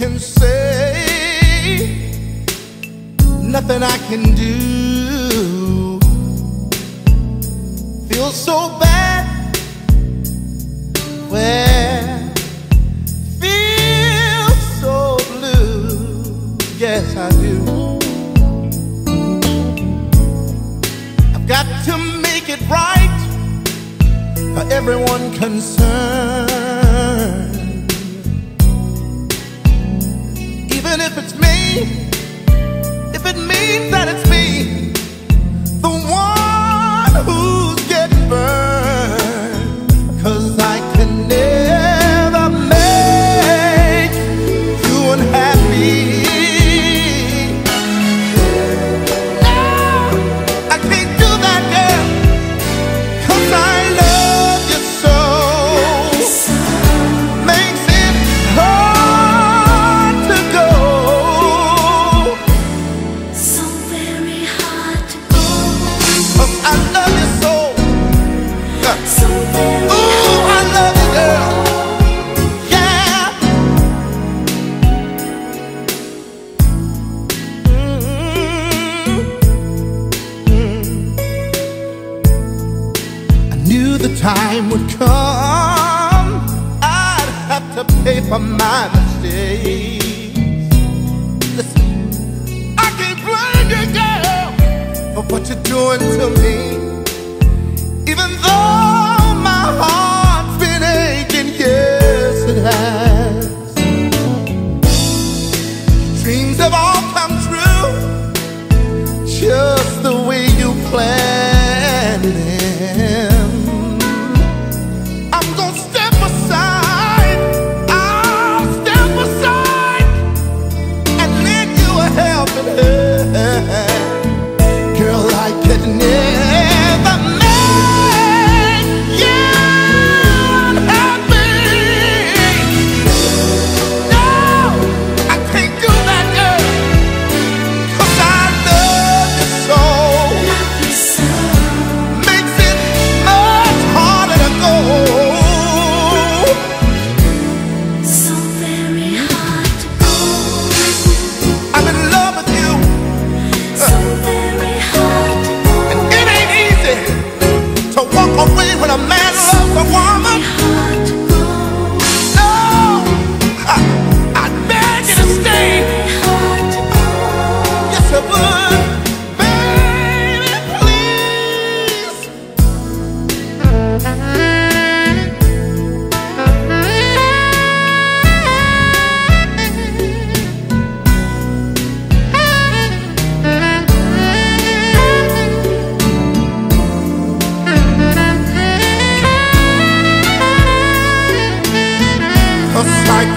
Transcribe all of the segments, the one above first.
can say, nothing I can do. Feel so bad. Well, feel so blue. Yes, I do. I've got to make it right for everyone concerned. Even if it's me, if it means that it's me, the one who's time would come, I'd have to pay for my mistakes. Listen, I can't blame you, girl, for what you're doing to me.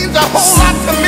means a whole lot to me.